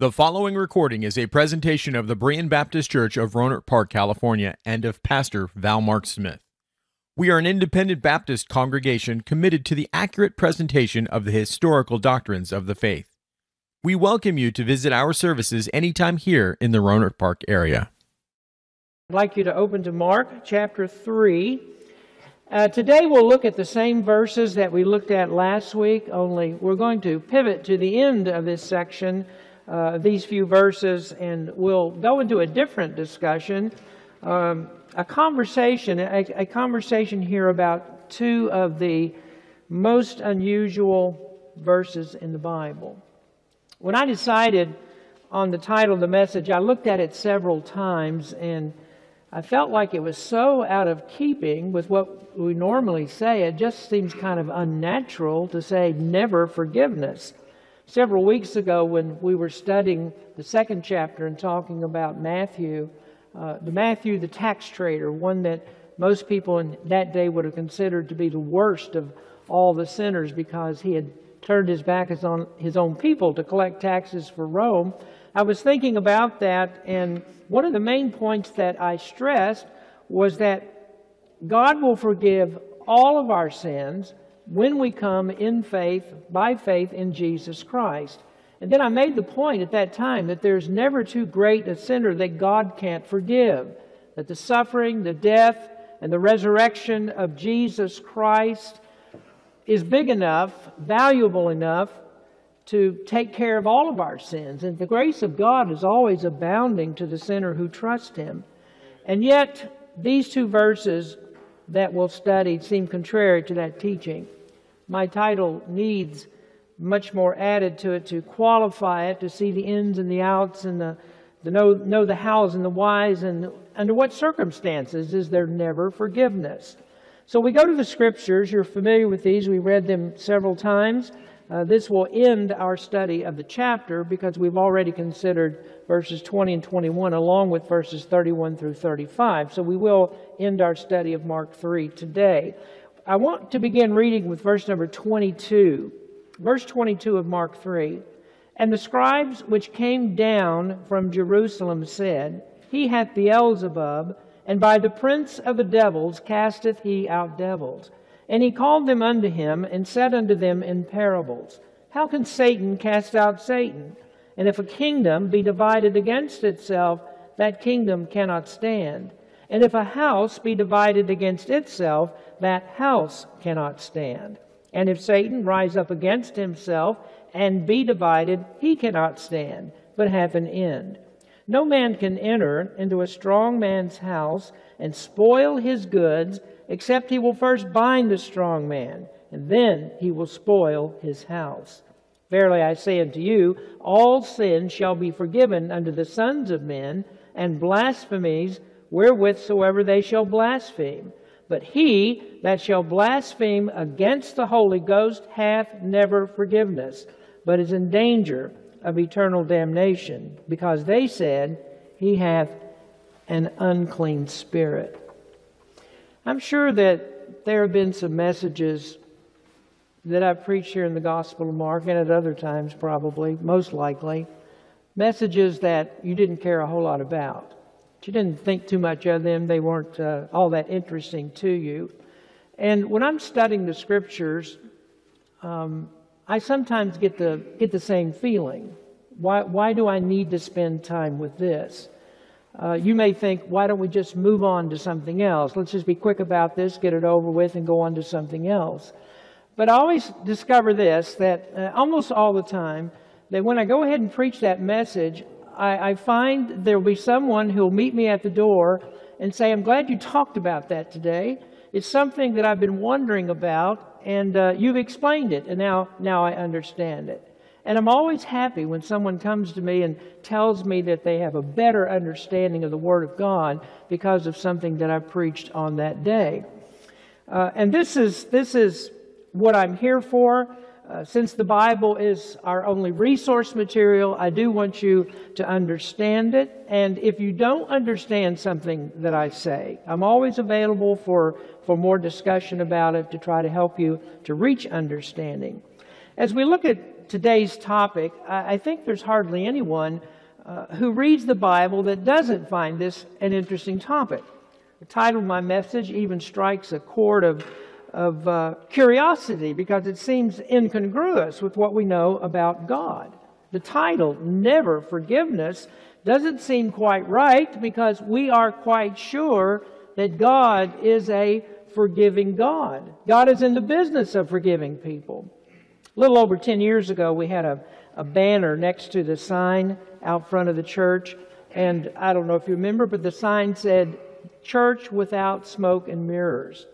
The following recording is a presentation of the Berean Baptist Church of Rohnert Park, California, and of Pastor Val Mark Smith. We are an independent Baptist congregation committed to the accurate presentation of the historical doctrines of the faith. We welcome you to visit our services anytime here in the Rohnert Park area. I'd like you to open to Mark chapter 3. Uh, today we'll look at the same verses that we looked at last week, only we're going to pivot to the end of this section uh, these few verses, and we'll go into a different discussion, um, a conversation, a, a conversation here about two of the most unusual verses in the Bible. When I decided on the title of the message, I looked at it several times and I felt like it was so out of keeping with what we normally say. It just seems kind of unnatural to say never forgiveness several weeks ago when we were studying the second chapter and talking about Matthew, uh, the Matthew the tax trader, one that most people in that day would have considered to be the worst of all the sinners because he had turned his back on his own people to collect taxes for Rome. I was thinking about that, and one of the main points that I stressed was that God will forgive all of our sins when we come in faith, by faith in Jesus Christ. And then I made the point at that time that there's never too great a sinner that God can't forgive. That the suffering, the death, and the resurrection of Jesus Christ is big enough, valuable enough to take care of all of our sins. And the grace of God is always abounding to the sinner who trusts Him. And yet, these two verses that we'll study seem contrary to that teaching my title needs much more added to it to qualify it, to see the ins and the outs and the, the know, know the hows and the whys and under what circumstances is there never forgiveness. So we go to the scriptures. You're familiar with these. We read them several times. Uh, this will end our study of the chapter because we've already considered verses 20 and 21 along with verses 31 through 35. So we will end our study of Mark 3 today. I want to begin reading with verse number 22. Verse 22 of Mark 3. And the scribes which came down from Jerusalem said, He hath Beelzebub, and by the prince of the devils casteth he out devils. And he called them unto him, and said unto them in parables, How can Satan cast out Satan? And if a kingdom be divided against itself, that kingdom cannot stand. And if a house be divided against itself, that house cannot stand. And if Satan rise up against himself and be divided, he cannot stand, but have an end. No man can enter into a strong man's house and spoil his goods, except he will first bind the strong man, and then he will spoil his house. Verily I say unto you, all sins shall be forgiven unto the sons of men, and blasphemies wherewithsoever they shall blaspheme. But he that shall blaspheme against the Holy Ghost hath never forgiveness, but is in danger of eternal damnation, because they said, He hath an unclean spirit. I'm sure that there have been some messages that I've preached here in the Gospel of Mark and at other times, probably, most likely, messages that you didn't care a whole lot about. You didn't think too much of them, they weren't uh, all that interesting to you. And when I'm studying the scriptures, um, I sometimes get the, get the same feeling. Why, why do I need to spend time with this? Uh, you may think, why don't we just move on to something else? Let's just be quick about this, get it over with, and go on to something else. But I always discover this that uh, almost all the time, that when I go ahead and preach that message, I, I find there will be someone who will meet me at the door and say, I'm glad you talked about that today. It's something that I've been wondering about, and uh, you've explained it, and now, now I understand it. And I'm always happy when someone comes to me and tells me that they have a better understanding of the Word of God because of something that I preached on that day. Uh, and this is, this is what I'm here for. Uh, since the Bible is our only resource material, I do want you to understand it. And if you don't understand something that I say, I'm always available for, for more discussion about it to try to help you to reach understanding. As we look at today's topic, I, I think there's hardly anyone uh, who reads the Bible that doesn't find this an interesting topic. The title of my message even strikes a chord of, of uh, curiosity because it seems incongruous with what we know about God. The title, Never Forgiveness, doesn't seem quite right because we are quite sure that God is a forgiving God. God is in the business of forgiving people. A little over 10 years ago, we had a, a banner next to the sign out front of the church. And I don't know if you remember, but the sign said, Church without smoke and mirrors.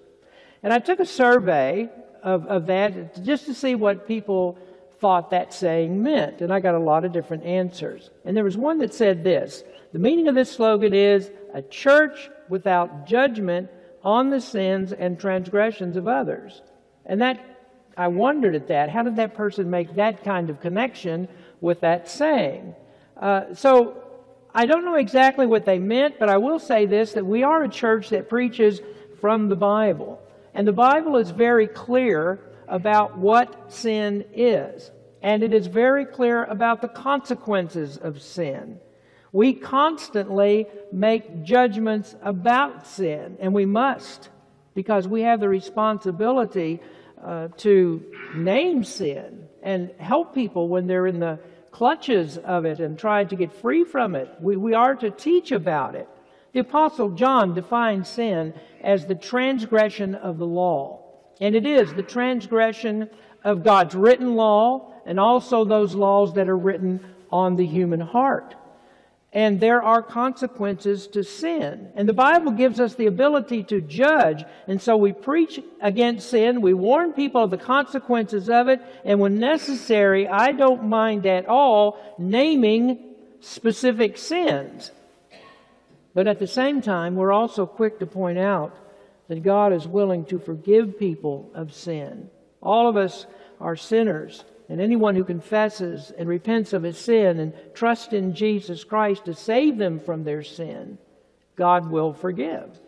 And I took a survey of, of that just to see what people thought that saying meant. And I got a lot of different answers. And there was one that said this The meaning of this slogan is a church without judgment on the sins and transgressions of others. And that, I wondered at that. How did that person make that kind of connection with that saying? Uh, so I don't know exactly what they meant, but I will say this that we are a church that preaches from the Bible. And the Bible is very clear about what sin is. And it is very clear about the consequences of sin. We constantly make judgments about sin, and we must, because we have the responsibility uh, to name sin and help people when they're in the clutches of it and trying to get free from it. We, we are to teach about it. The Apostle John defines sin as the transgression of the law. And it is the transgression of God's written law and also those laws that are written on the human heart and there are consequences to sin. And the Bible gives us the ability to judge. And so we preach against sin, we warn people of the consequences of it, and when necessary, I don't mind at all naming specific sins. But at the same time, we're also quick to point out that God is willing to forgive people of sin. All of us are sinners. And anyone who confesses and repents of his sin and trusts in Jesus Christ to save them from their sin, God will forgive.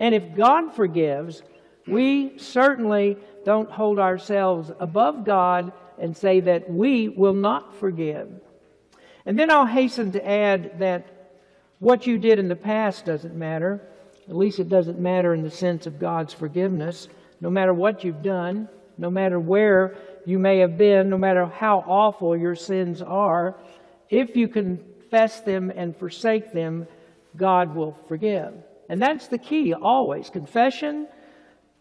And if God forgives, we certainly don't hold ourselves above God and say that we will not forgive. And then I'll hasten to add that what you did in the past doesn't matter. At least it doesn't matter in the sense of God's forgiveness. No matter what you've done, no matter where you may have been, no matter how awful your sins are, if you confess them and forsake them, God will forgive. And that's the key always confession,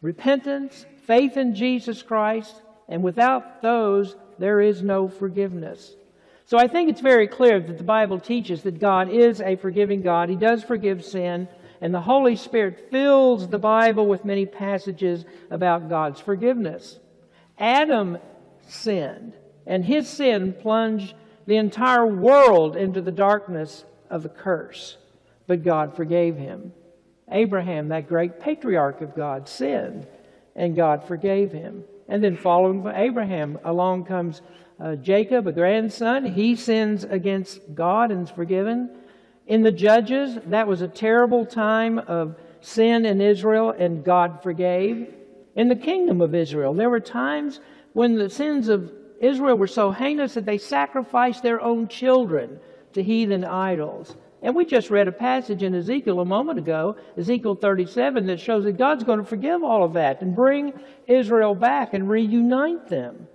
repentance, faith in Jesus Christ, and without those, there is no forgiveness. So I think it's very clear that the Bible teaches that God is a forgiving God. He does forgive sin, and the Holy Spirit fills the Bible with many passages about God's forgiveness. Adam sinned, and his sin plunged the entire world into the darkness of the curse. But God forgave him. Abraham, that great patriarch of God, sinned, and God forgave him. And then, following Abraham, along comes uh, Jacob, a grandson. He sins against God and is forgiven. In the Judges, that was a terrible time of sin in Israel, and God forgave. In the kingdom of Israel, there were times when the sins of Israel were so heinous that they sacrificed their own children to heathen idols. And we just read a passage in Ezekiel a moment ago, Ezekiel 37, that shows that God's going to forgive all of that and bring Israel back and reunite them.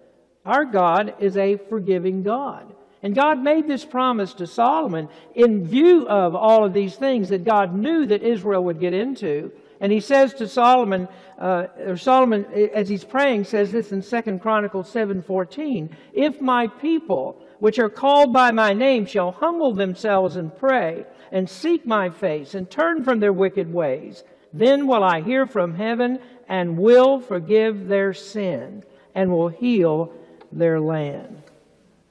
Our God is a forgiving God. And God made this promise to Solomon in view of all of these things that God knew that Israel would get into. And he says to Solomon, uh, or Solomon, as he's praying, says this in Second Chronicles 7.14, If my people, which are called by my name, shall humble themselves and pray, and seek my face, and turn from their wicked ways, then will I hear from heaven, and will forgive their sin, and will heal their land.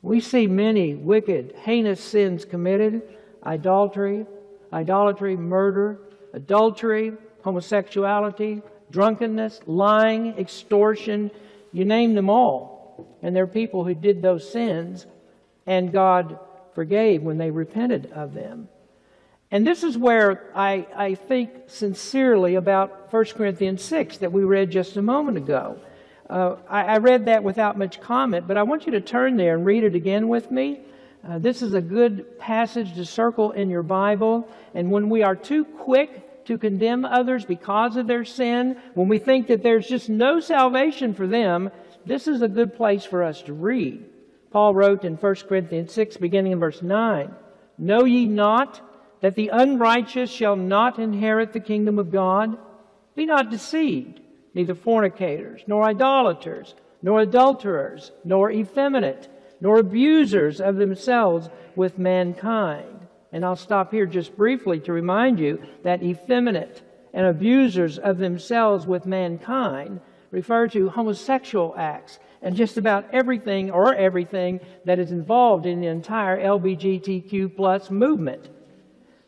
We see many wicked, heinous sins committed idolatry, idolatry, murder, adultery, homosexuality, drunkenness, lying, extortion, you name them all. And there are people who did those sins, and God forgave when they repented of them. And this is where I, I think sincerely about 1 Corinthians 6 that we read just a moment ago. Uh, I, I, read that without much comment, but I want you to turn there and read it again with me. Uh, this is a good passage to circle in your Bible. And when we are too quick to condemn others because of their sin, when we think that there's just no salvation for them, this is a good place for us to read. Paul wrote in 1 Corinthians 6, beginning in verse 9 Know ye not that the unrighteous shall not inherit the kingdom of God? Be not deceived neither fornicators, nor idolaters, nor adulterers, nor effeminate, nor abusers of themselves with mankind. And I'll stop here just briefly to remind you that effeminate and abusers of themselves with mankind refer to homosexual acts and just about everything or everything that is involved in the entire LBGTQ plus movement.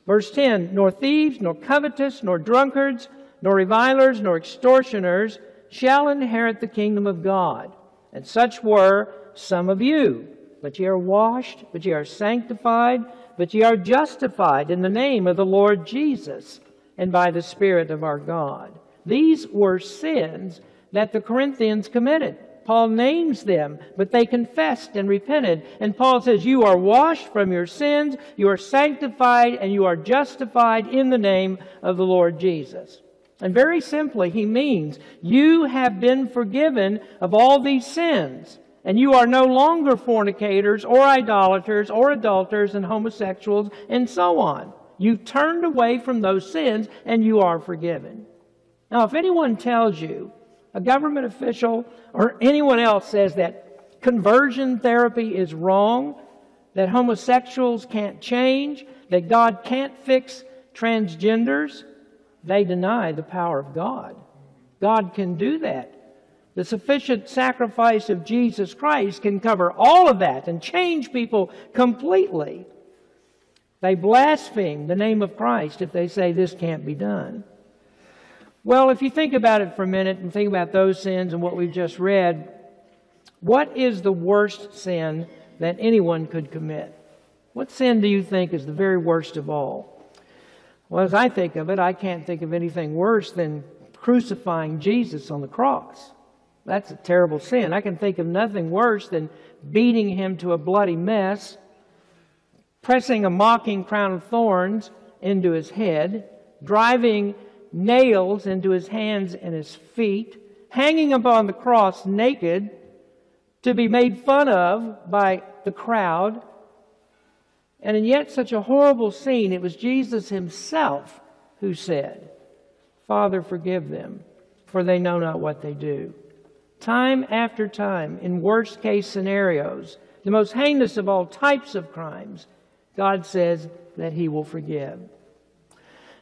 Verse 10 Nor thieves, nor covetous, nor drunkards, nor revilers, nor extortioners shall inherit the kingdom of God. And such were some of you. But ye are washed, but ye are sanctified, but ye are justified in the name of the Lord Jesus and by the Spirit of our God. These were sins that the Corinthians committed. Paul names them, but they confessed and repented. And Paul says, You are washed from your sins, you are sanctified, and you are justified in the name of the Lord Jesus. And very simply, he means you have been forgiven of all these sins. And you are no longer fornicators or idolaters or adulterers and homosexuals and so on. You've turned away from those sins and you are forgiven. Now, if anyone tells you, a government official or anyone else says that conversion therapy is wrong, that homosexuals can't change, that God can't fix transgenders, they deny the power of God. God can do that. The sufficient sacrifice of Jesus Christ can cover all of that and change people completely. They blaspheme the name of Christ if they say this can't be done. Well, if you think about it for a minute and think about those sins and what we've just read, what is the worst sin that anyone could commit? What sin do you think is the very worst of all? Well, as I think of it, I can't think of anything worse than crucifying Jesus on the cross. That's a terrible sin. I can think of nothing worse than beating him to a bloody mess, pressing a mocking crown of thorns into his head, driving nails into his hands and his feet, hanging upon the cross naked to be made fun of by the crowd, and in yet such a horrible scene, it was Jesus himself who said, Father, forgive them, for they know not what they do. Time after time, in worst case scenarios, the most heinous of all types of crimes, God says that He will forgive.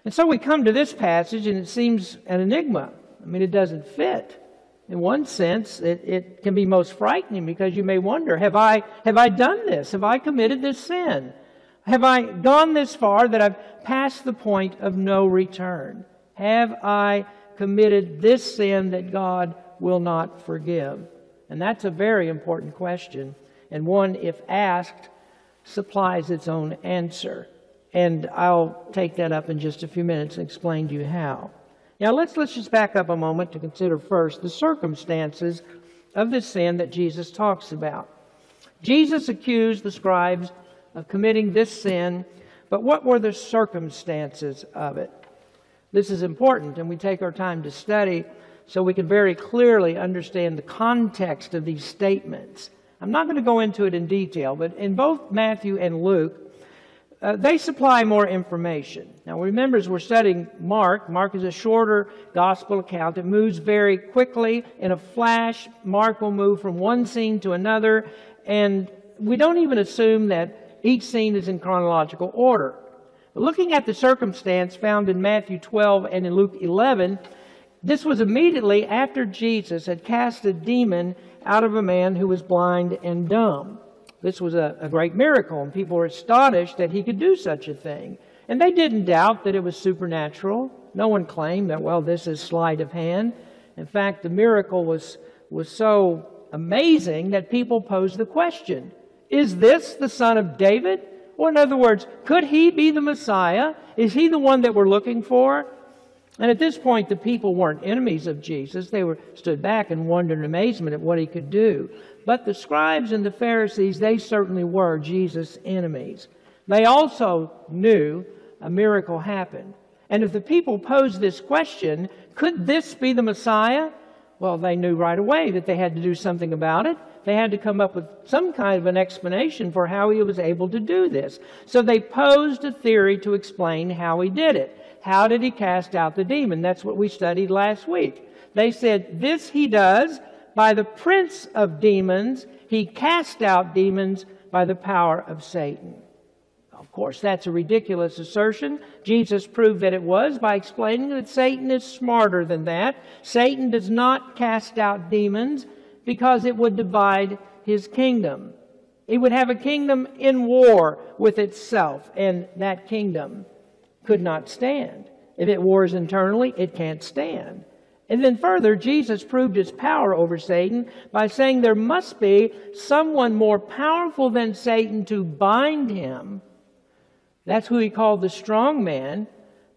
And so we come to this passage, and it seems an enigma. I mean, it doesn't fit. In one sense, it, it can be most frightening because you may wonder have I, have I done this? Have I committed this sin? Have I gone this far that I've passed the point of no return? Have I committed this sin that God will not forgive? And that's a very important question, and one, if asked, supplies its own answer. And I'll take that up in just a few minutes and explain to you how. Now, let's, let's just back up a moment to consider first the circumstances of this sin that Jesus talks about. Jesus accused the scribes of committing this sin, but what were the circumstances of it? This is important, and we take our time to study so we can very clearly understand the context of these statements. I'm not going to go into it in detail, but in both Matthew and Luke, uh, they supply more information. Now, remember, as we're studying Mark, Mark is a shorter gospel account. It moves very quickly. In a flash, Mark will move from one scene to another, and we don't even assume that each scene is in chronological order. But Looking at the circumstance found in Matthew 12 and in Luke 11, this was immediately after Jesus had cast a demon out of a man who was blind and dumb. This was a, a, great miracle, and people were astonished that he could do such a thing. And they didn't doubt that it was supernatural. No one claimed that, well, this is sleight of hand. In fact, the miracle was, was so amazing that people posed the question is this the son of David? Or, in other words, could he be the Messiah? Is he the one that we're looking for? And at this point, the people weren't enemies of Jesus. They were stood back in wonder and amazement at what he could do. But the scribes and the Pharisees, they certainly were Jesus' enemies. They also knew a miracle happened. And if the people posed this question, could this be the Messiah? Well, they knew right away that they had to do something about it. They had to come up with some kind of an explanation for how he was able to do this. So they posed a theory to explain how he did it. How did he cast out the demon? That's what we studied last week. They said, This he does by the prince of demons. He cast out demons by the power of Satan. Of course, that's a ridiculous assertion. Jesus proved that it was by explaining that Satan is smarter than that. Satan does not cast out demons because it would divide his kingdom. It would have a kingdom in war with itself, and that kingdom could not stand. If it wars internally, it can't stand. And then further, Jesus proved his power over Satan by saying there must be someone more powerful than Satan to bind him. That's who he called the strong man.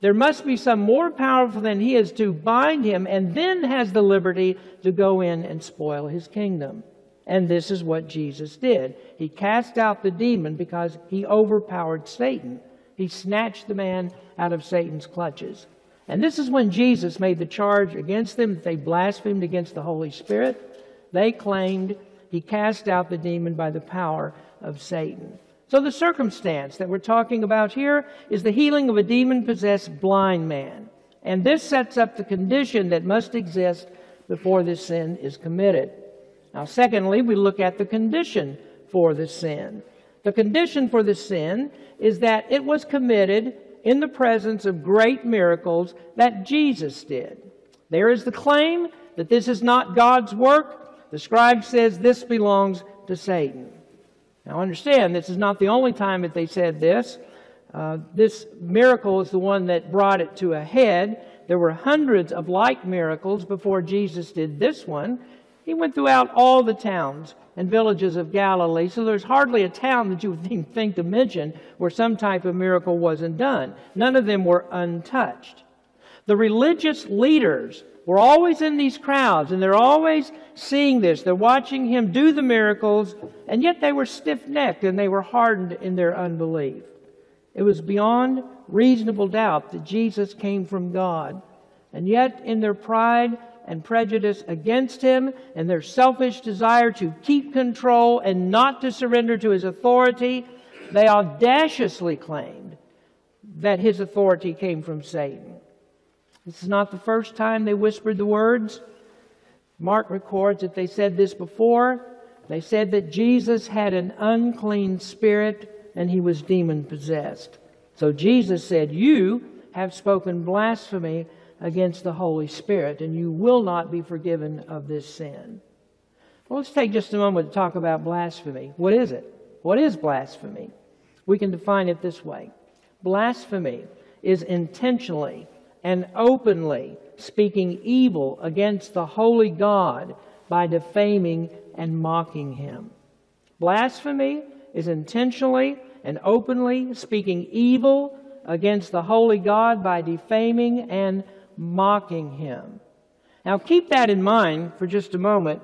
There must be some more powerful than he is to bind him and then has the liberty to go in and spoil his kingdom. And this is what Jesus did. He cast out the demon because he overpowered Satan. He snatched the man out of Satan's clutches. And this is when Jesus made the charge against them that they blasphemed against the Holy Spirit. They claimed he cast out the demon by the power of Satan. So, the circumstance that we're talking about here is the healing of a demon possessed blind man. And this sets up the condition that must exist before this sin is committed. Now, secondly, we look at the condition for the sin. The condition for the sin is that it was committed in the presence of great miracles that Jesus did. There is the claim that this is not God's work. The scribe says this belongs to Satan. Now understand, this is not the only time that they said this. Uh, this miracle is the one that brought it to a head. There were hundreds of like miracles before Jesus did this one. He went throughout all the towns and villages of Galilee. So there's hardly a town that you would think to mention where some type of miracle wasn't done. None of them were untouched. The religious leaders were always in these crowds and they're always seeing this. They're watching him do the miracles, and yet they were stiff necked and they were hardened in their unbelief. It was beyond reasonable doubt that Jesus came from God. And yet, in their pride and prejudice against him and their selfish desire to keep control and not to surrender to his authority, they audaciously claimed that his authority came from Satan. This is not the first time they whispered the words. Mark records that they said this before. They said that Jesus had an unclean spirit and he was demon possessed. So Jesus said, You have spoken blasphemy against the Holy Spirit, and you will not be forgiven of this sin. Well, let's take just a moment to talk about blasphemy. What is it? What is blasphemy? We can define it this way Blasphemy is intentionally and openly speaking evil against the holy God by defaming and mocking him. Blasphemy is intentionally and openly speaking evil against the holy God by defaming and mocking him. Now, keep that in mind for just a moment.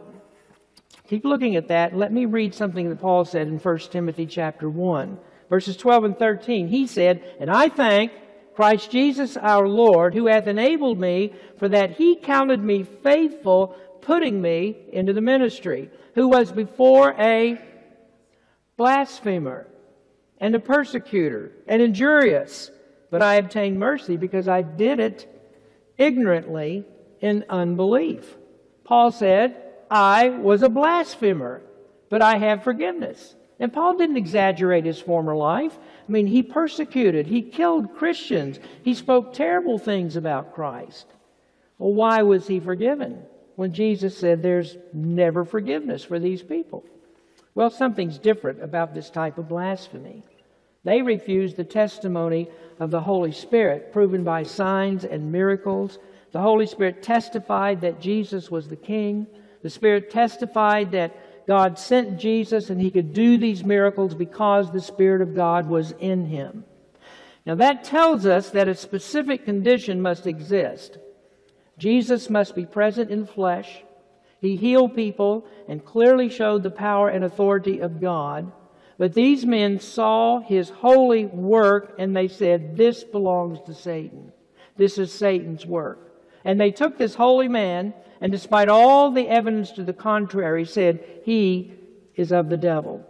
Keep looking at that. Let me read something that Paul said in 1 Timothy chapter 1, verses 12 and 13. He said, And I thank Christ Jesus our Lord, who hath enabled me, for that he counted me faithful, putting me into the ministry, who was before a blasphemer and a persecutor and injurious. But I obtained mercy because I did it ignorantly in unbelief. Paul said, I was a blasphemer, but I have forgiveness. And Paul didn't exaggerate his former life. I mean, he persecuted, he killed Christians, he spoke terrible things about Christ. Well, why was he forgiven when Jesus said there's never forgiveness for these people? Well, something's different about this type of blasphemy. They refused the testimony of the Holy Spirit, proven by signs and miracles. The Holy Spirit testified that Jesus was the King. The Spirit testified that God sent Jesus and he could do these miracles because the Spirit of God was in him. Now, that tells us that a specific condition must exist. Jesus must be present in flesh. He healed people and clearly showed the power and authority of God. But these men saw his holy work and they said, This belongs to Satan. This is Satan's work. And they took this holy man, and despite all the evidence to the contrary, said, He is of the devil.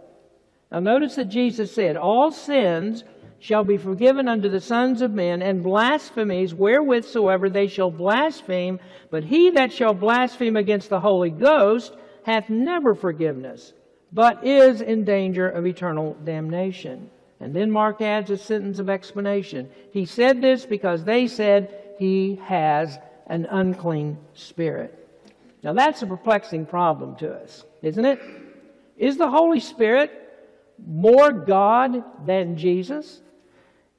Now, notice that Jesus said, All sins shall be forgiven unto the sons of men, and blasphemies wherewith soever they shall blaspheme. But he that shall blaspheme against the Holy Ghost hath never forgiveness, but is in danger of eternal damnation. And then Mark adds a sentence of explanation. He said this because they said he has an unclean spirit. Now that's a perplexing problem to us, isn't it? Is the Holy Spirit more God than Jesus?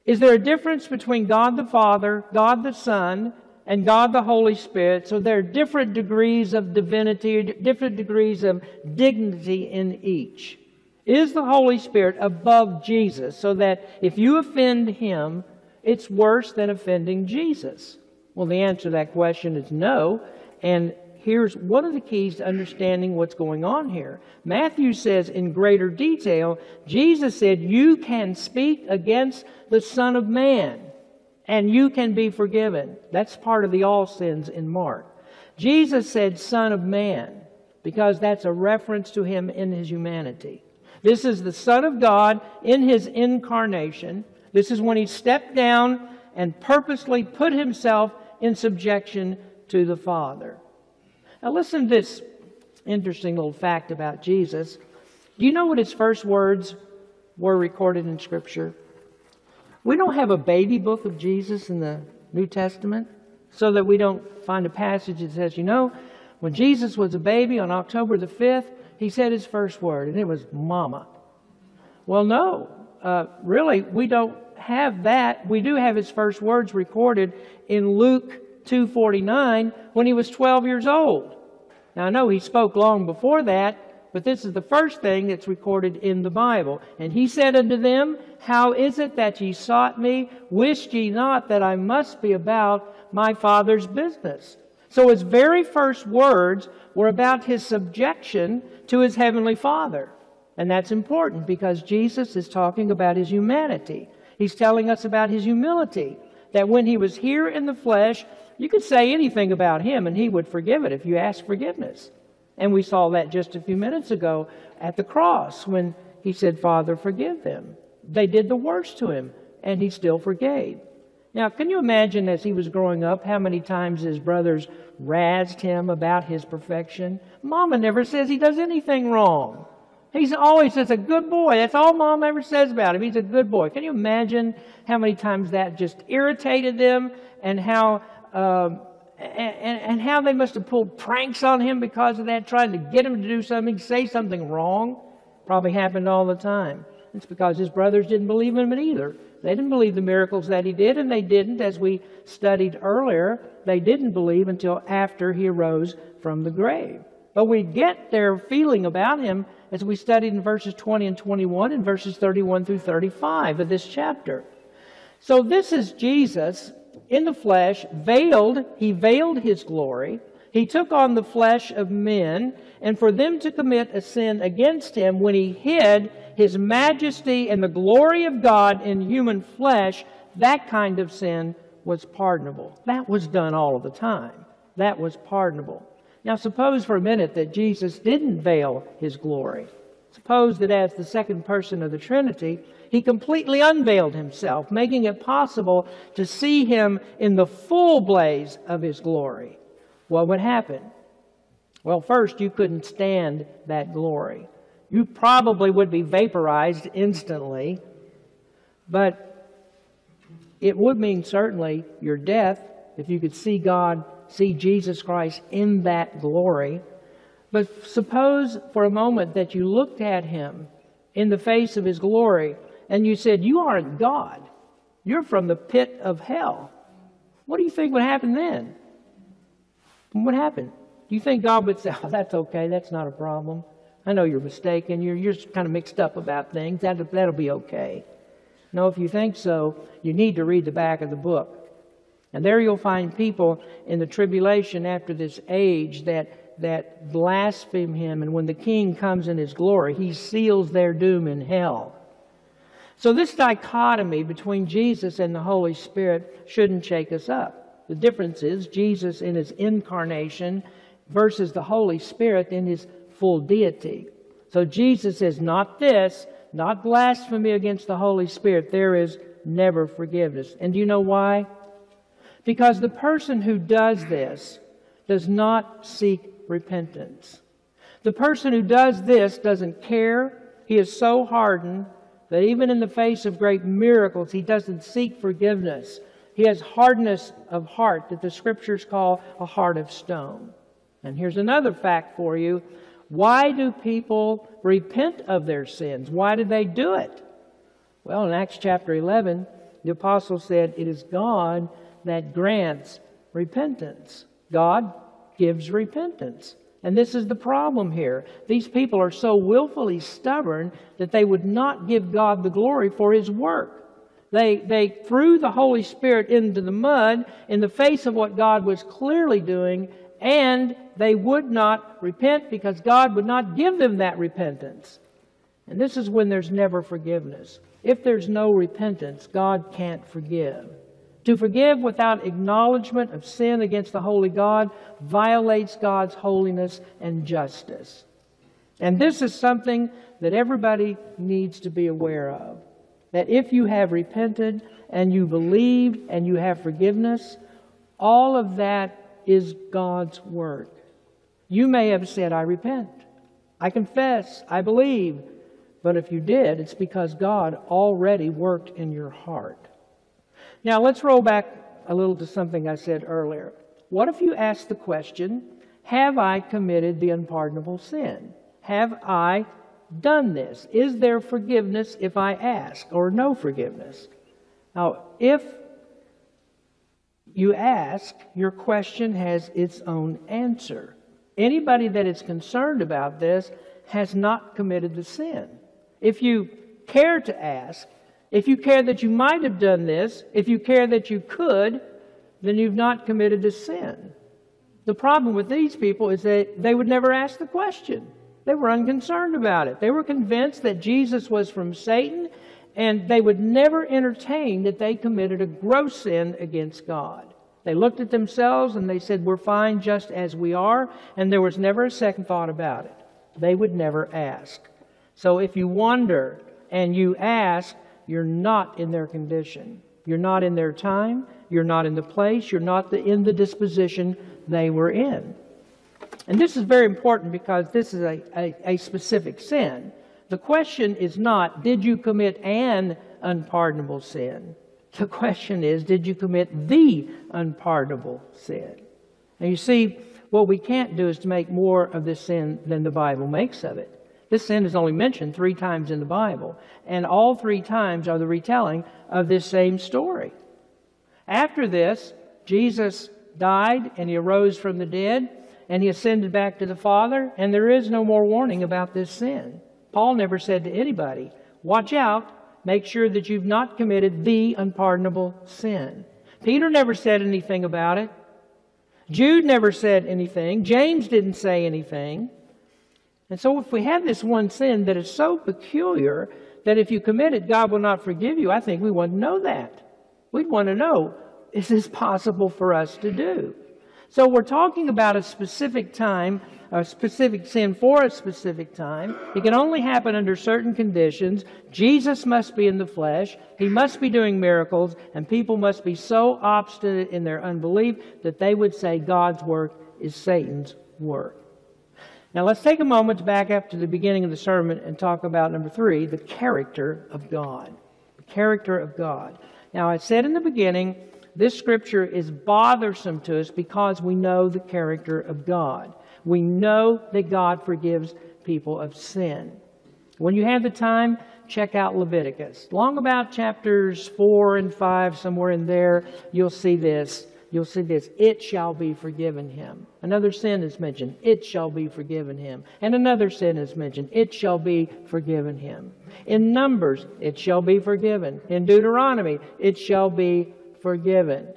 Is there a difference between God the Father, God the Son, and God the Holy Spirit? So there are different degrees of divinity, different degrees of dignity in each. Is the Holy Spirit above Jesus so that if you offend him, it's worse than offending Jesus? Well, the answer to that question is no. And here's one of the keys to understanding what's going on here. Matthew says in greater detail, Jesus said, You can speak against the Son of Man, and you can be forgiven. That's part of the all sins in Mark. Jesus said, Son of Man, because that's a reference to him in his humanity. This is the Son of God in his incarnation. This is when he stepped down and purposely put himself in subjection to the Father. Now, listen to this interesting little fact about Jesus. Do you know what his first words were recorded in Scripture? We don't have a baby book of Jesus in the New Testament so that we don't find a passage that says, you know, when Jesus was a baby on October the 5th, he said his first word, and it was mama. Well, no, uh, really, we don't have that. We do have his first words recorded in Luke 249 when he was 12 years old. Now I know he spoke long before that, but this is the first thing that's recorded in the Bible. And he said unto them, How is it that ye sought me? Wist ye not that I must be about my Father's business? So his very first words were about his subjection to his heavenly Father. And that's important because Jesus is talking about his humanity. He's telling us about his humility. That when he was here in the flesh, you could say anything about him and he would forgive it if you asked forgiveness. And we saw that just a few minutes ago at the cross when he said, Father, forgive them. They did the worst to him and he still forgave. Now, can you imagine as he was growing up how many times his brothers razzed him about his perfection? Mama never says he does anything wrong. He's always just a good boy. That's all mom ever says about him. He's a good boy. Can you imagine how many times that just irritated them and how um, and, and, how they must have pulled pranks on him because of that, trying to get him to do something, say something wrong. Probably happened all the time. It's because his brothers didn't believe in him either. They didn't believe the miracles that he did, and they didn't, as we studied earlier, they didn't believe until after he arose from the grave. But we get their feeling about him as we studied in verses 20 and 21 and verses 31 through 35 of this chapter. So this is Jesus in the flesh, veiled, he veiled his glory. He took on the flesh of men, and for them to commit a sin against him when he hid his majesty and the glory of God in human flesh, that kind of sin was pardonable. That was done all of the time. That was pardonable. Now, suppose for a minute that Jesus didn't veil his glory. Suppose that as the second person of the Trinity, he completely unveiled himself, making it possible to see him in the full blaze of his glory. What would happen? Well, first, you couldn't stand that glory. You probably would be vaporized instantly, but it would mean certainly your death if you could see God, see Jesus Christ in that glory. But suppose for a moment that you looked at him in the face of his glory and you said, You aren't God. You're from the pit of hell. What do you think would happen then? What happened? Do you think God would say, Oh, that's okay. That's not a problem. I know you're mistaken. You're, you're kind of mixed up about things. That, that'll be okay. No, if you think so, you need to read the back of the book. And there you'll find people in the tribulation after this age that, that blaspheme him. And when the king comes in his glory, he seals their doom in hell. So, this dichotomy between Jesus and the Holy Spirit shouldn't shake us up. The difference is Jesus in his incarnation versus the Holy Spirit in his full deity. So, Jesus is not this, not blasphemy against the Holy Spirit. There is never forgiveness. And do you know why? Because the person who does this does not seek repentance. The person who does this doesn't care. He is so hardened that even in the face of great miracles, he doesn't seek forgiveness. He has hardness of heart that the scriptures call a heart of stone. And here's another fact for you. Why do people repent of their sins? Why do they do it? Well, in Acts chapter 11, the apostle said, It is God that grants repentance. God gives repentance. And this is the problem here. These people are so willfully stubborn that they would not give God the glory for His work. They, they threw the Holy Spirit into the mud in the face of what God was clearly doing, and they would not repent because God would not give them that repentance. And this is when there's never forgiveness. If there's no repentance, God can't forgive. To forgive without acknowledgement of sin against the holy God violates God's holiness and justice. And this is something that everybody needs to be aware of. That if you have repented and you believe and you have forgiveness, all of that is God's work. You may have said, I repent, I confess, I believe. But if you did, it's because God already worked in your heart. Now, let's roll back a little to something I said earlier. What if you ask the question, Have I committed the unpardonable sin? Have I done this? Is there forgiveness if I ask, or no forgiveness? Now, if you ask, your question has its own answer. Anybody that is concerned about this has not committed the sin. If you care to ask, if you care that you might have done this, if you care that you could, then you've not committed a sin. The problem with these people is that they would never ask the question. They were unconcerned about it. They were convinced that Jesus was from Satan, and they would never entertain that they committed a gross sin against God. They looked at themselves and they said, We're fine just as we are, and there was never a second thought about it. They would never ask. So if you wonder and you ask, you're not in their condition. You're not in their time. You're not in the place. You're not the, in the disposition they were in. And this is very important because this is a, a, a specific sin. The question is not, did you commit an unpardonable sin? The question is, did you commit the unpardonable sin? Now you see, what we can't do is to make more of this sin than the Bible makes of it. This sin is only mentioned three times in the Bible, and all three times are the retelling of this same story. After this, Jesus died and he arose from the dead and he ascended back to the Father, and there is no more warning about this sin. Paul never said to anybody, Watch out, make sure that you've not committed the unpardonable sin. Peter never said anything about it. Jude never said anything. James didn't say anything. And so, if we have this one sin that is so peculiar that if you commit it, God will not forgive you, I think we want to know that. We'd want to know is this possible for us to do? So, we're talking about a specific time, a specific sin for a specific time. It can only happen under certain conditions. Jesus must be in the flesh, he must be doing miracles, and people must be so obstinate in their unbelief that they would say God's work is Satan's work. Now let's take a moment to back up to the beginning of the sermon and talk about number three, the character of God. The character of God. Now I said in the beginning, this scripture is bothersome to us because we know the character of God. We know that God forgives people of sin. When you have the time, check out Leviticus. Long about chapters 4 and 5, somewhere in there, you'll see this. You'll see this it shall be forgiven him. Another sin is mentioned, it shall be forgiven him. And another sin is mentioned, it shall be forgiven him. In Numbers, it shall be forgiven. In Deuteronomy, it shall be forgiven.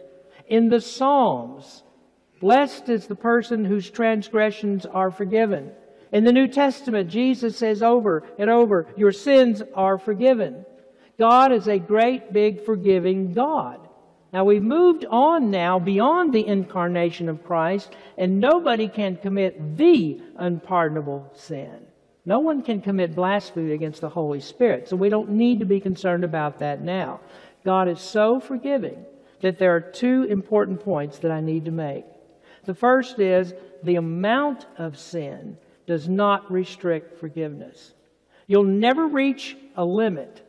In the Psalms, blessed is the person whose transgressions are forgiven. In the New Testament, Jesus says over and over, Your sins are forgiven. God is a great, big, forgiving God. Now we've moved on now beyond the incarnation of Christ, and nobody can commit the unpardonable sin. No one can commit blasphemy against the Holy Spirit, so we don't need to be concerned about that now. God is so forgiving that there are two important points that I need to make. The first is the amount of sin does not restrict forgiveness. You'll never reach a limit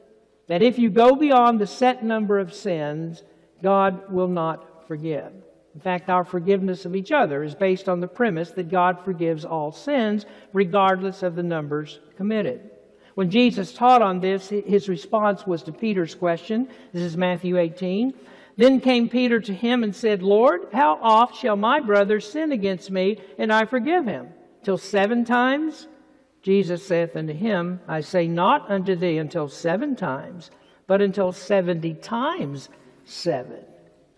that if you go beyond the set number of sins, God will not forgive. In fact, our forgiveness of each other is based on the premise that God forgives all sins, regardless of the numbers committed. When Jesus taught on this, his response was to Peter's question. This is Matthew 18. Then came Peter to him and said, Lord, how oft shall my brother sin against me, and I forgive him? Till seven times? Jesus saith unto him, I say not unto thee until seven times, but until seventy times seven.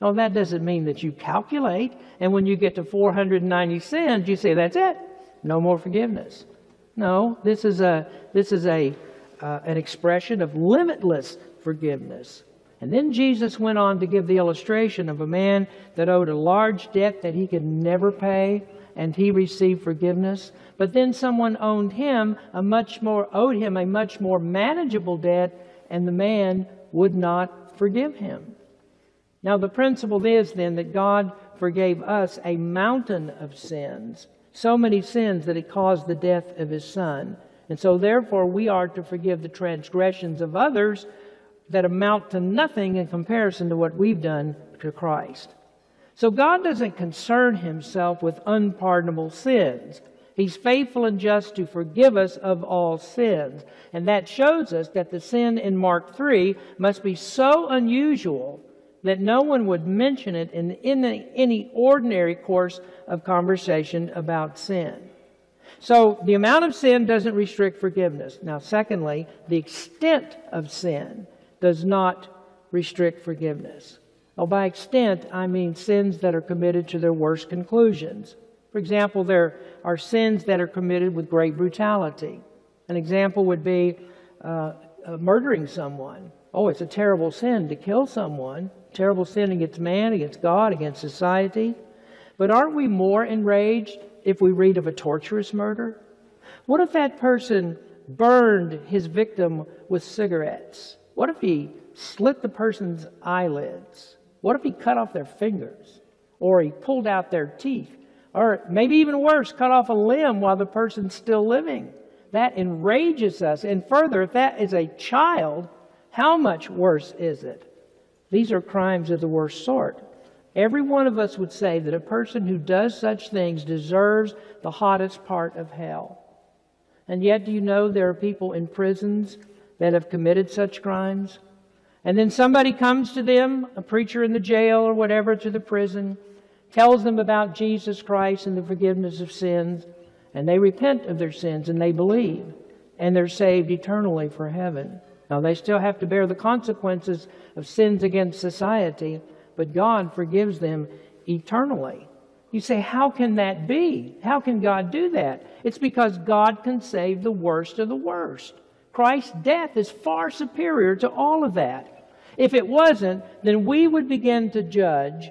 Now, that doesn't mean that you calculate, and when you get to 490 sins, you say, that's it, no more forgiveness. No, this is, a, this is a, uh, an expression of limitless forgiveness. And then Jesus went on to give the illustration of a man that owed a large debt that he could never pay, and he received forgiveness. But then someone owed him a much more owed him a much more manageable debt, and the man would not forgive him. Now, the principle is then that God forgave us a mountain of sins, so many sins that it caused the death of his son. And so, therefore, we are to forgive the transgressions of others that amount to nothing in comparison to what we've done to Christ. So, God doesn't concern himself with unpardonable sins. He's faithful and just to forgive us of all sins. And that shows us that the sin in Mark 3 must be so unusual that no one would mention it in, in any ordinary course of conversation about sin. So the amount of sin doesn't restrict forgiveness. Now, secondly, the extent of sin does not restrict forgiveness. Well, by extent, I mean sins that are committed to their worst conclusions. For example, there are sins that are committed with great brutality. An example would be uh, uh, murdering someone. Oh, it's a terrible sin to kill someone terrible sin against man, against God, against society. But aren't we more enraged if we read of a torturous murder? What if that person burned his victim with cigarettes? What if he slit the person's eyelids? What if he cut off their fingers? Or he pulled out their teeth? Or maybe even worse, cut off a limb while the person's still living? That enrages us. And further, if that is a child, how much worse is it? These are crimes of the worst sort. Every one of us would say that a person who does such things deserves the hottest part of hell. And yet, do you know there are people in prisons that have committed such crimes? And then somebody comes to them, a preacher in the jail or whatever, to the prison, tells them about Jesus Christ and the forgiveness of sins, and they repent of their sins and they believe, and they're saved eternally for heaven. Now, they still have to bear the consequences of sins against society, but God forgives them eternally. You say, how can that be? How can God do that? It's because God can save the worst of the worst. Christ's death is far superior to all of that. If it wasn't, then we would begin to judge.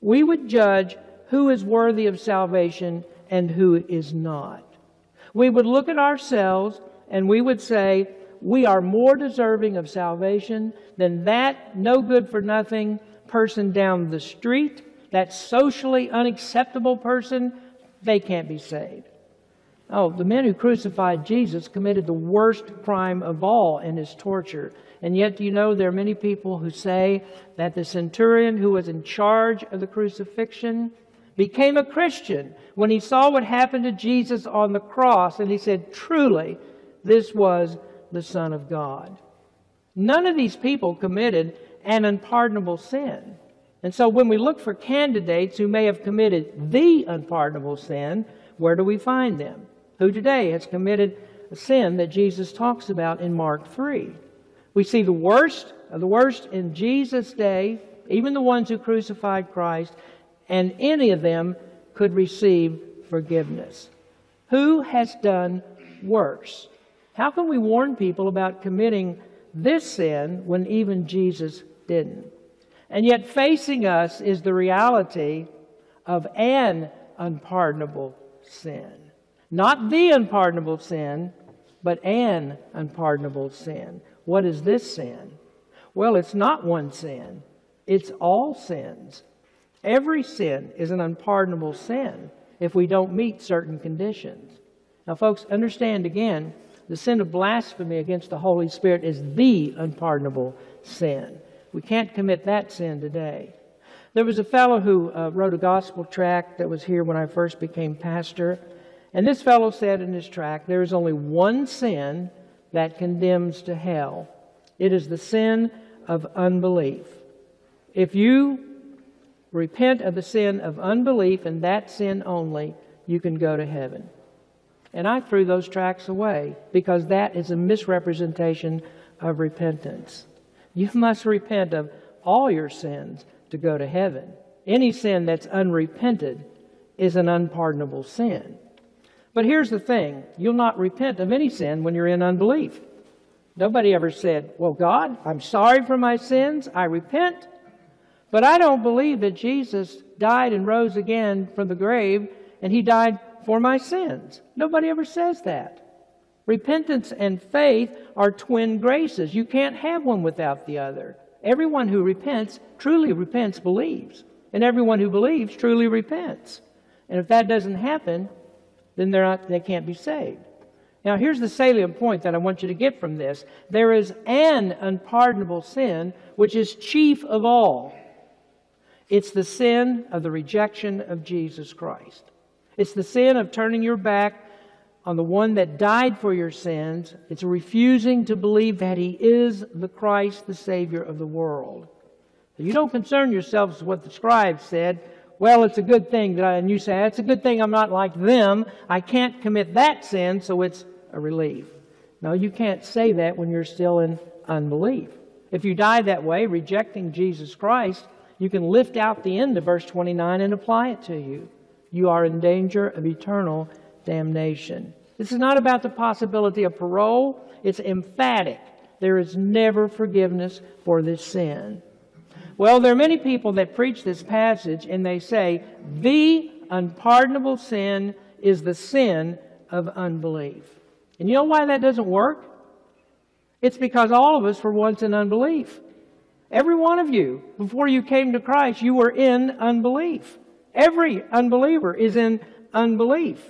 We would judge who is worthy of salvation and who is not. We would look at ourselves and we would say, we are more deserving of salvation than that no good for nothing person down the street, that socially unacceptable person, they can't be saved. Oh, the men who crucified Jesus committed the worst crime of all in his torture. And yet, do you know there are many people who say that the centurion who was in charge of the crucifixion became a Christian when he saw what happened to Jesus on the cross, and he said, Truly, this was the Son of God. None of these people committed an unpardonable sin. And so when we look for candidates who may have committed the unpardonable sin, where do we find them? Who today has committed a sin that Jesus talks about in Mark 3? We see the worst of the worst in Jesus' day, even the ones who crucified Christ, and any of them could receive forgiveness. Who has done worse? How can we warn people about committing this sin when even Jesus didn't? And yet, facing us is the reality of an unpardonable sin. Not the unpardonable sin, but an unpardonable sin. What is this sin? Well, it's not one sin, it's all sins. Every sin is an unpardonable sin if we don't meet certain conditions. Now, folks, understand again the sin of blasphemy against the Holy Spirit is the unpardonable sin. We can't commit that sin today. There was a fellow who uh, wrote a gospel tract that was here when I first became pastor. And this fellow said in his tract, There is only one sin that condemns to hell. It is the sin of unbelief. If you repent of the sin of unbelief and that sin only, you can go to heaven. And I threw those tracts away because that is a misrepresentation of repentance. You must repent of all your sins to go to heaven. Any sin that's unrepented is an unpardonable sin. But here's the thing you'll not repent of any sin when you're in unbelief. Nobody ever said, Well, God, I'm sorry for my sins, I repent, but I don't believe that Jesus died and rose again from the grave and he died for my sins. Nobody ever says that. Repentance and faith are twin graces. You can't have one without the other. Everyone who repents, truly repents, believes. And everyone who believes truly repents. And if that doesn't happen, then they're not, they can't be saved. Now, here's the salient point that I want you to get from this there is an unpardonable sin which is chief of all. It's the sin of the rejection of Jesus Christ. It's the sin of turning your back on the one that died for your sins. It's refusing to believe that he is the Christ, the Savior of the world. You don't concern yourselves with what the scribes said. Well, it's a good thing that I, and you say, it's a good thing I'm not like them. I can't commit that sin, so it's a relief. No, you can't say that when you're still in unbelief. If you die that way, rejecting Jesus Christ, you can lift out the end of verse 29 and apply it to you. You are in danger of eternal damnation. This is not about the possibility of parole, it's emphatic. There is never forgiveness for this sin. Well, there are many people that preach this passage and they say the unpardonable sin is the sin of unbelief. And you know why that doesn't work? It's because all of us were once in unbelief. Every one of you, before you came to Christ, you were in unbelief. Every unbeliever is in unbelief.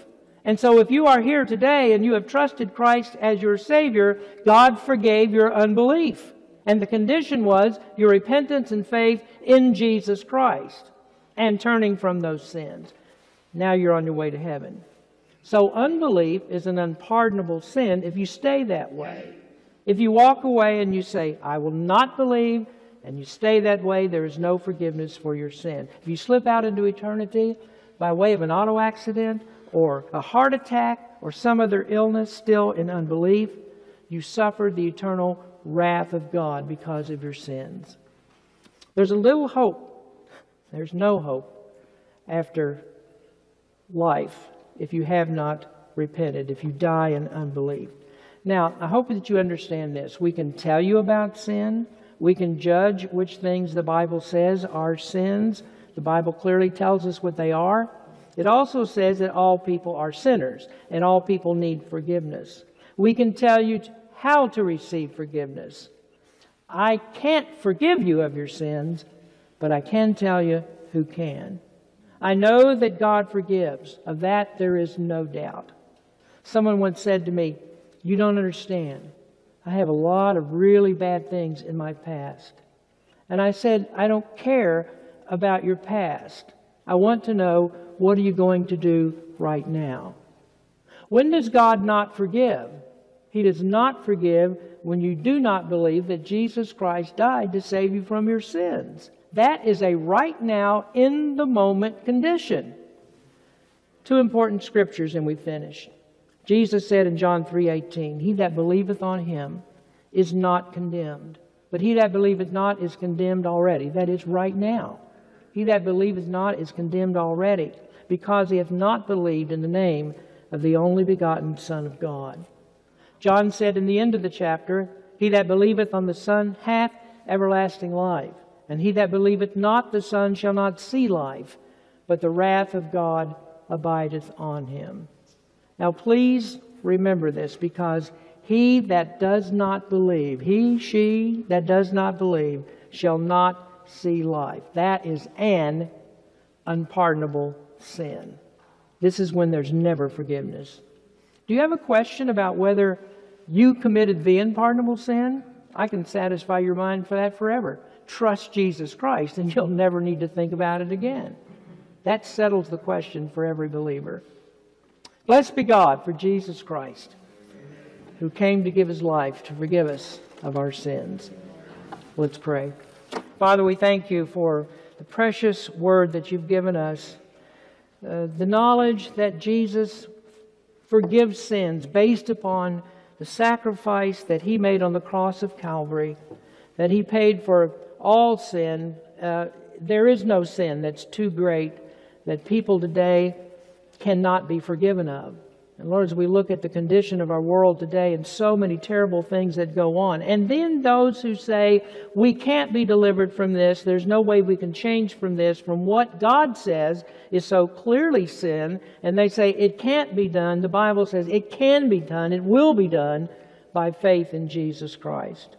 And so, if you are here today and you have trusted Christ as your Savior, God forgave your unbelief. And the condition was your repentance and faith in Jesus Christ and turning from those sins. Now you're on your way to heaven. So, unbelief is an unpardonable sin if you stay that way. If you walk away and you say, I will not believe, and you stay that way, there is no forgiveness for your sin. If you slip out into eternity by way of an auto accident or a heart attack or some other illness still in unbelief, you suffered the eternal wrath of God because of your sins. There's a little hope. There's no hope after life if you have not repented, if you die in unbelief. Now, I hope that you understand this. We can tell you about sin. We can judge which things the Bible says are sins. The Bible clearly tells us what they are. It also says that all people are sinners and all people need forgiveness. We can tell you how to receive forgiveness. I can't forgive you of your sins, but I can tell you who can. I know that God forgives. Of that, there is no doubt. Someone once said to me, You don't understand. I have a lot of really bad things in my past. And I said, I don't care about your past. I want to know what are you going to do right now? When does God not forgive? He does not forgive when you do not believe that Jesus Christ died to save you from your sins. That is a right now, in the moment condition. Two important scriptures, and we finish. Jesus said in John 3:18, "He that believeth on him is not condemned, but he that believeth not is condemned already." That is right now. He that believeth not is condemned already, because he hath not believed in the name of the only begotten Son of God. John said in the end of the chapter, He that believeth on the Son hath everlasting life, and he that believeth not the Son shall not see life, but the wrath of God abideth on him. Now, please remember this because he that does not believe, he, she that does not believe, shall not see life. That is an unpardonable sin. This is when there's never forgiveness. Do you have a question about whether you committed the unpardonable sin? I can satisfy your mind for that forever. Trust Jesus Christ, and you'll never need to think about it again. That settles the question for every believer. Blessed be God for Jesus Christ, who came to give his life to forgive us of our sins. Let's pray. Father, we thank you for the precious word that you've given us, uh, the knowledge that Jesus forgives sins based upon the sacrifice that he made on the cross of Calvary, that he paid for all sin. Uh, there is no sin that's too great that people today cannot be forgiven of. And Lord, as we look at the condition of our world today and so many terrible things that go on, and then those who say, we can't be delivered from this, there's no way we can change from this, from what God says is so clearly sin, and they say it can't be done, the Bible says it can be done, it will be done by faith in Jesus Christ.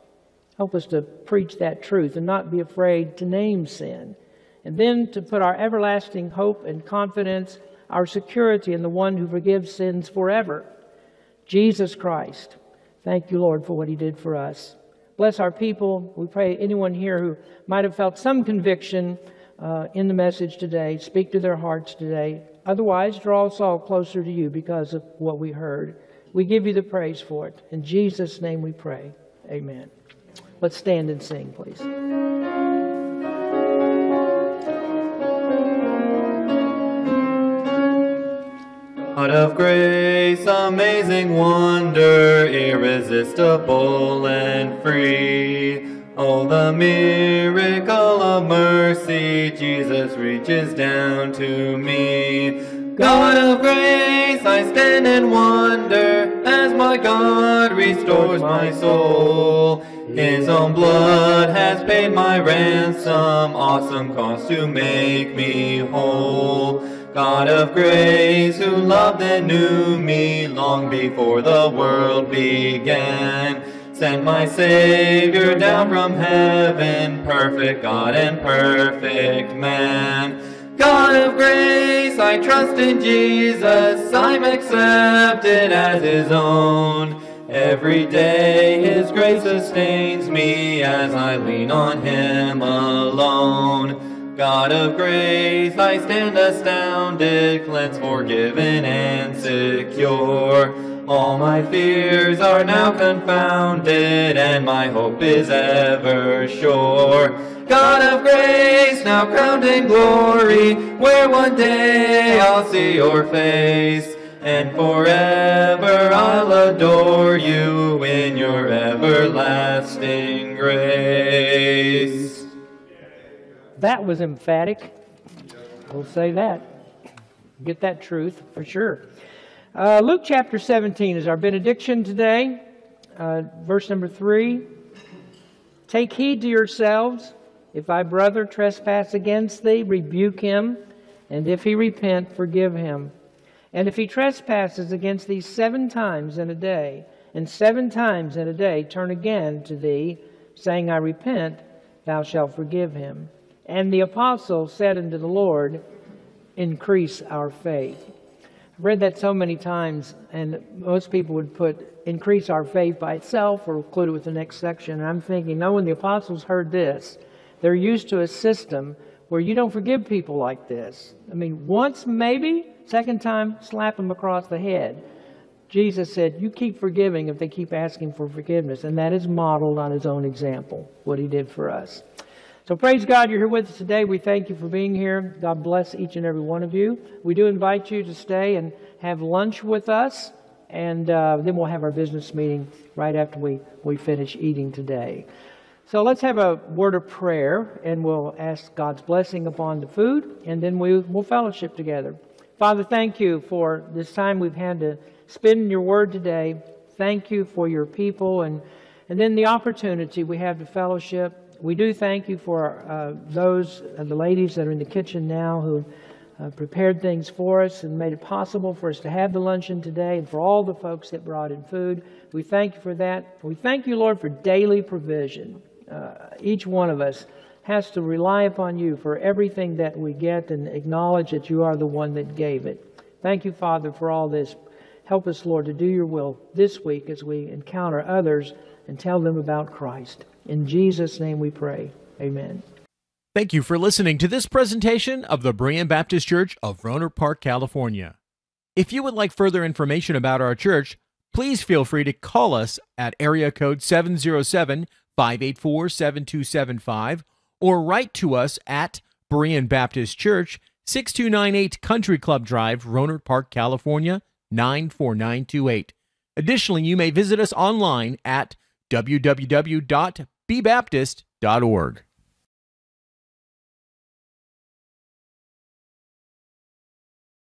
Help us to preach that truth and not be afraid to name sin. And then to put our everlasting hope and confidence our security in the one who forgives sins forever, Jesus Christ. Thank you, Lord, for what he did for us. Bless our people. We pray anyone here who might have felt some conviction uh, in the message today, speak to their hearts today. Otherwise, draw us all closer to you because of what we heard. We give you the praise for it. In Jesus' name we pray. Amen. Let's stand and sing, please. God of grace, amazing wonder, irresistible and free. Oh, the miracle of mercy, Jesus reaches down to me. God of grace, I stand and wonder as my God restores my soul. His own blood has paid my ransom, awesome cost to make me whole. God of grace, who loved and knew me long before the world began, sent my Savior down from heaven, perfect God and perfect man. God of grace, I trust in Jesus, I'm accepted as His own. Every day His grace sustains me as I lean on Him alone. God of grace, I stand astounded, cleansed, forgiven, and secure. All my fears are now confounded, and my hope is ever sure. God of grace, now crowned in glory, where one day I'll see your face, and forever I'll adore you in your everlasting grace. That was emphatic. We'll say that. Get that truth for sure. Uh, Luke chapter 17 is our benediction today. Uh, verse number 3. Take heed to yourselves. If thy brother trespass against thee, rebuke him, and if he repent, forgive him. And if he trespasses against thee seven times in a day, and seven times in a day turn again to thee, saying, I repent, thou shalt forgive him. And the apostle said unto the Lord, Increase our faith. I've read that so many times, and most people would put increase our faith by itself or include it with the next section. And I'm thinking, no, when the apostles heard this, they're used to a system where you don't forgive people like this. I mean, once maybe, second time, slap them across the head. Jesus said, You keep forgiving if they keep asking for forgiveness. And that is modeled on his own example, what he did for us. So praise God you're here with us today. We thank you for being here. God bless each and every one of you. We do invite you to stay and have lunch with us, and uh, then we'll have our business meeting right after we, we finish eating today. So let's have a word of prayer, and we'll ask God's blessing upon the food, and then we, will fellowship together. Father, thank you for this time we've had to spend in your word today. Thank you for your people, and, and then the opportunity we have to fellowship. We do thank you for uh, those, uh, the ladies that are in the kitchen now who uh, prepared things for us and made it possible for us to have the luncheon today, and for all the folks that brought in food. We thank you for that. We thank you, Lord, for daily provision uh, each one of us has to rely upon you for everything that we get and acknowledge that you are the one that gave it. Thank you, Father, for all this. Help us, Lord, to do your will this week as we encounter others and tell them about Christ. In Jesus' name we pray. Amen. Thank you for listening to this presentation of the Berean Baptist Church of Rohnert Park, California. If you would like further information about our church, please feel free to call us at area code 707 584 7275 or write to us at Berean Baptist Church, 6298 Country Club Drive, Rohnert Park, California, 94928. Additionally, you may visit us online at www.bbaptist.org.